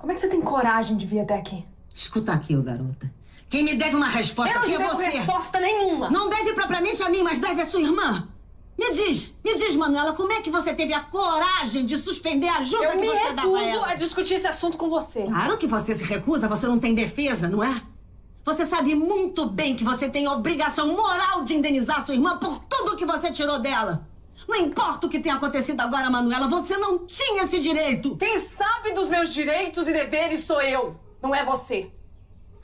Como é que você tem coragem de vir até aqui? Escuta aqui, ô garota. Quem me deve uma resposta Eu não aqui é devo você. resposta nenhuma. Não deve propriamente a mim, mas deve à sua irmã. Me diz, me diz, Manuela, como é que você teve a coragem de suspender a ajuda Eu que me você dava a recuso ela? a discutir esse assunto com você. Claro que você se recusa, você não tem defesa, não é? Você sabe muito bem que você tem a obrigação moral de indenizar sua irmã por tudo que você tirou dela. Não importa o que tenha acontecido agora, Manuela, você não tinha esse direito. Quem sabe dos meus direitos e deveres sou eu, não é você.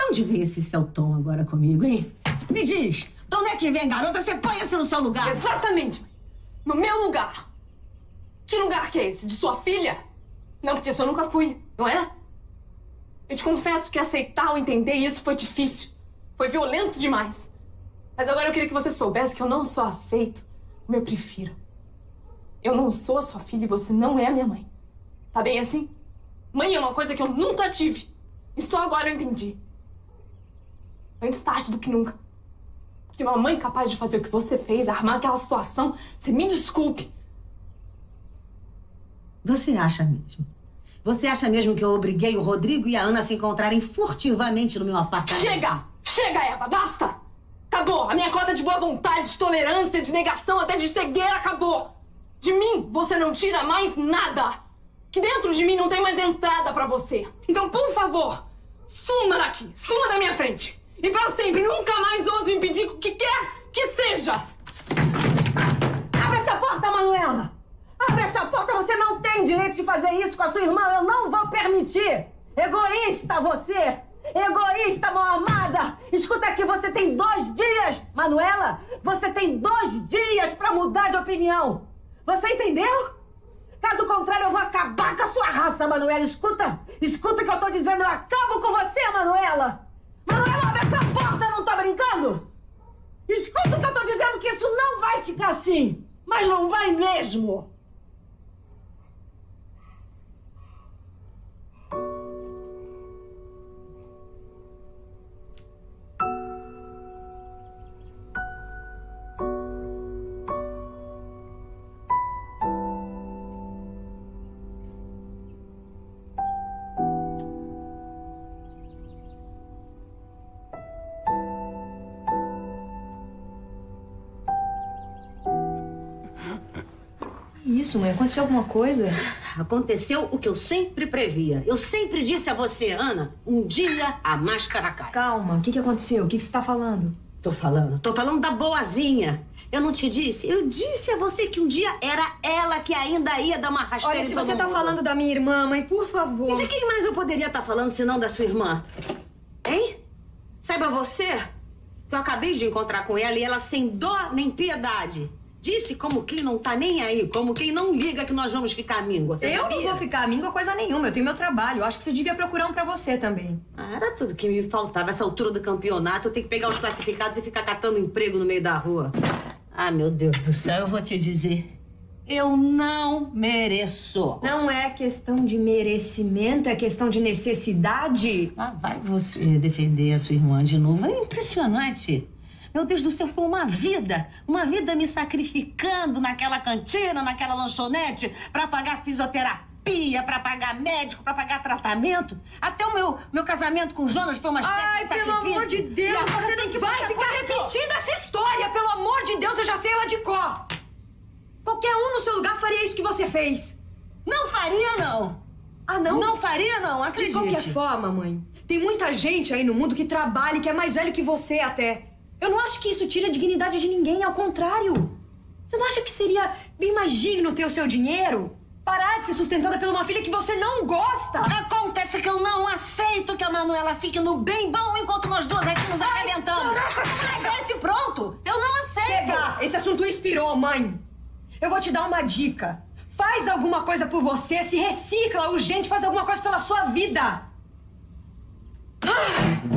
Onde vem esse seu tom agora comigo, hein? Me diz, de onde é que vem, garota? Você põe-se no seu lugar. Exatamente. No meu lugar. Que lugar que é esse? De sua filha? Não, porque isso eu nunca fui, não é? Eu te confesso que aceitar ou entender isso foi difícil. Foi violento demais. Mas agora eu queria que você soubesse que eu não só aceito, como eu prefiro. Eu não sou a sua filha e você não é a minha mãe. Tá bem assim? Mãe é uma coisa que eu nunca tive. E só agora eu entendi. Antes tarde do que nunca. Porque uma mãe capaz de fazer o que você fez, armar aquela situação, você me desculpe. Você acha mesmo? Você acha mesmo que eu obriguei o Rodrigo e a Ana a se encontrarem furtivamente no meu apartamento? Chega! Chega, Eva, basta! Acabou! A minha cota de boa vontade, de tolerância, de negação, até de cegueira acabou! De mim, você não tira mais nada! Que dentro de mim não tem mais entrada pra você! Então, por favor, suma daqui! Suma da minha frente! E pra sempre, nunca mais ouse me pedir o que quer que seja! Abre essa porta, Manuela! Abre essa porta! Você não tem direito de fazer isso com a sua irmã! Eu não vou permitir! Egoísta você! Egoísta, mão amada! Escuta aqui, você tem dois dias! Manuela, você tem dois dias pra mudar de opinião! Você entendeu? Caso contrário, eu vou acabar com a sua raça, Manuela! Escuta! Escuta o que eu tô dizendo! Eu acabo com você, Manuela! Manuela, abre essa porta! Eu não tô brincando! Escuta o que eu tô dizendo, que isso não vai ficar assim! Mas não vai mesmo! Isso, mãe? Aconteceu alguma coisa? Aconteceu o que eu sempre previa. Eu sempre disse a você, Ana, um dia a máscara cai. Calma, o que, que aconteceu? O que, que você tá falando? Tô falando, tô falando da boazinha. Eu não te disse? Eu disse a você que um dia era ela que ainda ia dar uma rasteira Olha, se você tá mundo. falando da minha irmã, mãe, por favor. E de quem mais eu poderia estar falando senão da sua irmã? Hein? Saiba você que eu acabei de encontrar com ela e ela sem dó nem piedade. Disse como quem não tá nem aí, como quem não liga que nós vamos ficar amigos. Você eu sabia? não vou ficar amiga coisa nenhuma. Eu tenho meu trabalho. Eu acho que você devia procurar um pra você também. Ah, era tudo que me faltava. Essa altura do campeonato, eu tenho que pegar os classificados e ficar catando emprego no meio da rua. Ah, meu Deus do céu, eu vou te dizer. Eu não mereço. Não é questão de merecimento, é questão de necessidade. Lá vai você defender a sua irmã de novo. É impressionante. Meu Deus do céu, foi uma vida. Uma vida me sacrificando naquela cantina, naquela lanchonete, pra pagar fisioterapia, pra pagar médico, pra pagar tratamento. Até o meu, meu casamento com o Jonas foi uma espécie Ai, de pelo sacrifício. amor de Deus, você tem que vai ficar repetindo essa história. Pelo amor de Deus, eu já sei ela de cor. Qualquer um no seu lugar faria isso que você fez. Não faria, não. Ah, não? Não faria, não, De acredite. qualquer forma, mãe, tem muita gente aí no mundo que trabalha e que é mais velho que você até. Eu não acho que isso tira a dignidade de ninguém, ao contrário. Você não acha que seria bem mais digno ter o seu dinheiro? Parar de ser sustentada por uma filha que você não gosta? Acontece que eu não aceito que a Manuela fique no bem bom enquanto nós duas aqui nos arrebentamos. Aceito e pronto. Eu não aceito. Chega! Esse assunto inspirou, mãe. Eu vou te dar uma dica. Faz alguma coisa por você, se recicla urgente, faz alguma coisa pela sua vida. Ah!